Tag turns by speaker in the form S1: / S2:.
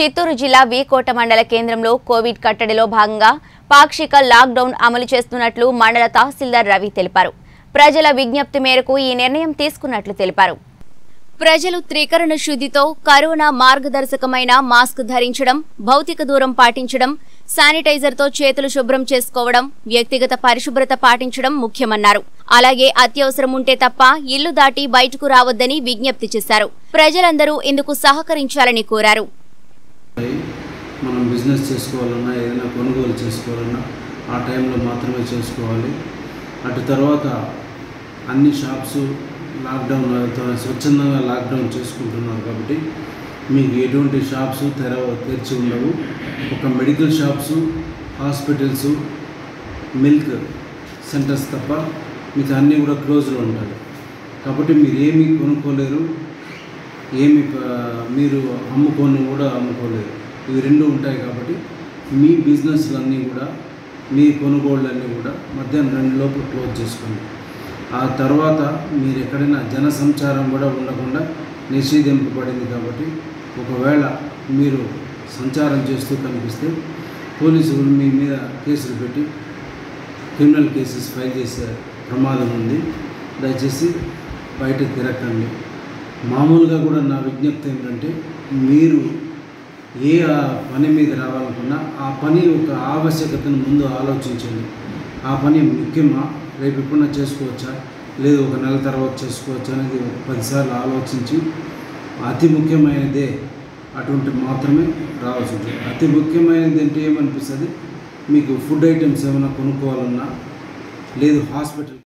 S1: చిత్తూరు జిల్లా వీకోట మండల కేంద్రంలో కోవిడ్ కట్టడిలో భాగంగా పాక్షిక లాక్డౌన్ అమలు చేస్తున్నట్లు మండల తహసీల్దార్ రవి తెలిపారు. ప్రజల విజ్ఞప్తి మేరకు ఈ నిర్ణయం తీసుకున్నట్లు తెలిపారు. ప్రజలు త్రికరణ శుద్ధితో కరోనా మార్గదర్శకమైన మాస్క్ ధరించడం భౌతిక దూరం పాటించడం శానిటైజర్తో చేతులు శుభ్రం చేసుకోవడం వ్యక్తిగత పరిశుభ్రత పాటించడం ముఖ్యమన్నారు. అలాగే అత్యవసరం ఉంటే తప్ప ఇల్లు దాటి బయటకు రావద్దని విజ్ఞప్తి చేశారు. ప్రజలందరూ ఇందుకు సహకరించాలని కోరారు.
S2: బిజినెస్ చేసుకోవాలన్నా ఏదైనా కొనుగోలు చేసుకోవాలన్నా ఆ టైంలో మాత్రమే చేసుకోవాలి. అటు తర్వాత అన్ని షాప్స్ లాక్డౌన్ స్వచ్ఛందంగా లాక్డౌన్ చేసుకుంటున్నారు కాబట్టి మీకు ఎటువంటి షాప్స్ తెర తెరిచి ఉండవు. ఒక medical shops hospitals milk centres తప్ప మీకు అన్నీ కూడా క్లోజ్లో ఉంటాయి. కాబట్టి మీరు ఏమీ కొనుక్కోలేరు ఏమి మీరు అమ్ముకొని కూడా అమ్ముకోలేరు. ఇవి రెండు ఉంటాయి కాబట్టి మీ బిజినెస్లన్నీ కూడా మీ కొనుగోళ్ళన్నీ కూడా మధ్యాహ్నం రెండు లోపు క్లోజ్ చేసుకోండి. ఆ తర్వాత మీరు ఎక్కడైనా జన సంచారం కూడా ఉండకుండా నిషేధింపబడింది కాబట్టి ఒకవేళ మీరు సంచారం చేస్తూ కనిపిస్తే పోలీసులు మీ మీద కేసులు పెట్టి క్రిమినల్ కేసెస్ ఫైల్ చేసే ప్రమాదం ఉంది. దయచేసి బయట తిరగండి మామూలుగా కూడా నా విజ్ఞప్తి ఏంటంటే మీరు ఏ ఆ పని మీద రావాలనుకున్నా ఆ పని ఒక ఆవశ్యకతను ముందు ఆలోచించండి. ఆ పని ముఖ్యమా? రేపు ఎప్పుడన్నా చేసుకోవచ్చా? లేదు ఒక నెల తర్వాత చేసుకోవచ్చా అనేది పదిసార్లు ఆలోచించి అతి ముఖ్యమైనదే అటువంటి మాత్రమే రావాల్సి ఉంటుంది. అతి ముఖ్యమైనది అంటే ఏమనిపిస్తుంది? మీకు ఫుడ్ ఐటమ్స్ ఏమైనా కొనుక్కోవాలన్నా లేదు హాస్పిటల్